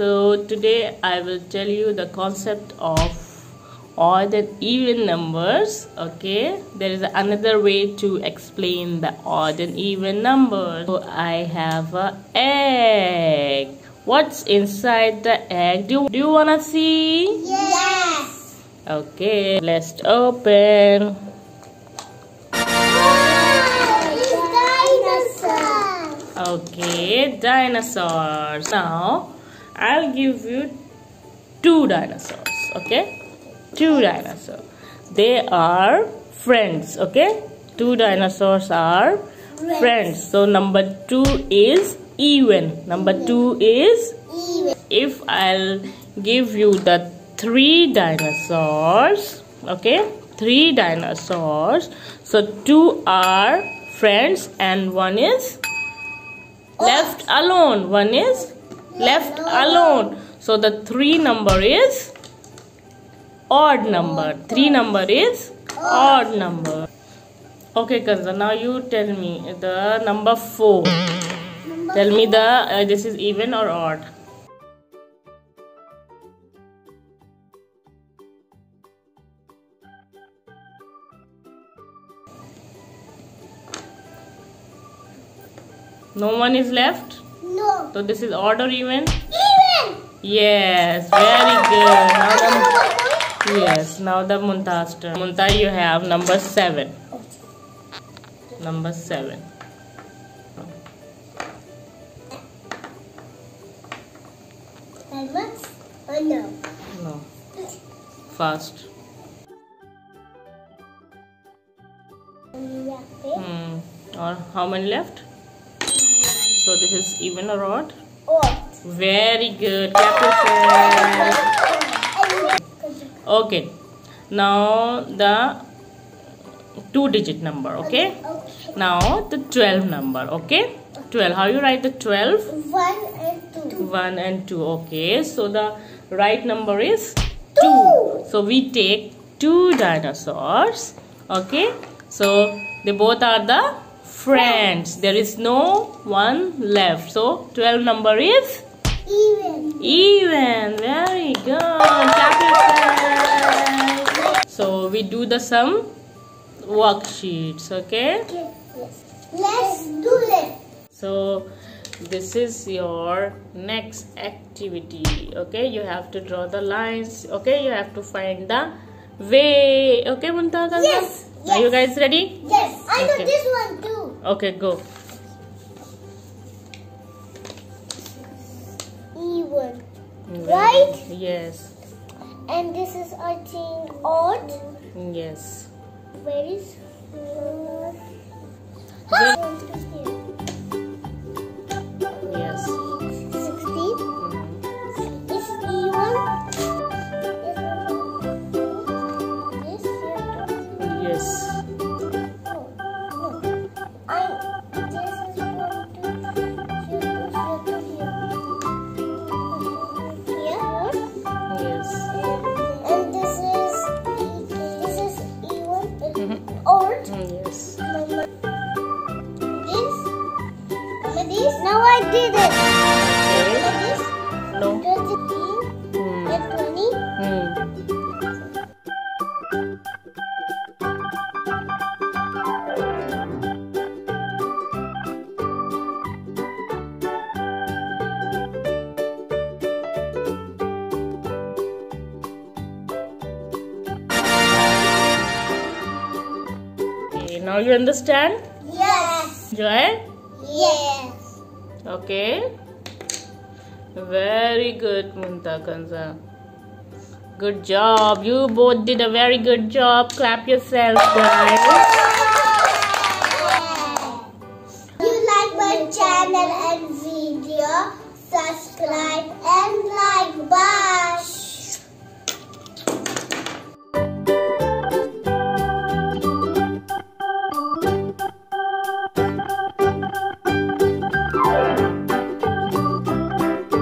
So today I will tell you the concept of odd and even numbers. Okay, there is another way to explain the odd and even numbers. So I have a egg. What's inside the egg? Do, do you wanna see? Yes. Okay, let's open. Okay, dinosaurs. Now, I'll give you two dinosaurs. Okay, two dinosaurs. They are friends. Okay, two dinosaurs are friends. friends. So number two is even. Number two is Even. if I'll give you the three dinosaurs, okay, three dinosaurs. So two are friends and one is left alone. One is left alone. So the three number is odd number. Three number is odd number. Okay, Kanzah. Now you tell me the number four. Tell me the uh, this is even or odd. No one is left. So this is odd or even? Even. Yes, very good. Now the yes, now the Muntaha's turn. Munta, you have number seven. Number seven. Helmets? No. No. Fast. Hmm. Or how many left? This is even or odd? Odd. Very good. Okay. Now the two digit number. Okay. Okay. Now the 12 number. Okay. 12. How you write the 12? One and two. 1 and 2. Okay. So the right number is 2. Two. So we take two dinosaurs. Okay. So they both are the friends. There is no one left. So 12 number is Even. even. Very good. Clap. So we do the sum worksheets. Okay. Yes. Let's do it. So this is your next activity. Okay, you have to draw the lines. Okay, you have to find the way. Okay, Muntaha? Yes, Are you guys ready? Yes. I know this one. Okay, go. Even. Right? Yes. And this is I think odd. Yes. Where is? Uh, I did it. Okay. This. No. Twenty Hmm. and twenty. Hmm. Okay, now you understand? Yes. Joy? Yes. Okay. Very good, Muntaha Kanzah. Good job. You both did a very good job. Clap yourselves, guys. You like my channel and video, subscribe and like. Bye.